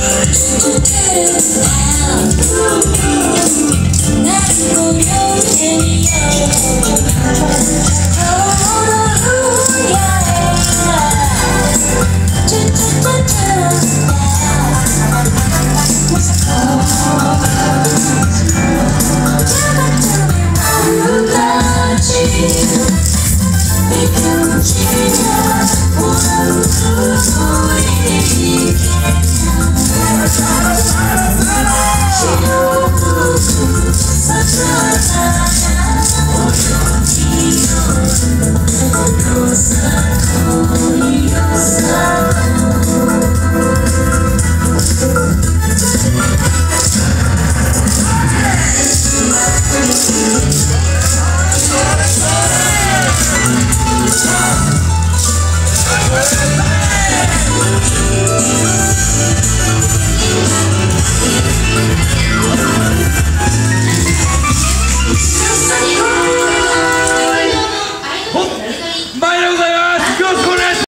to get it out.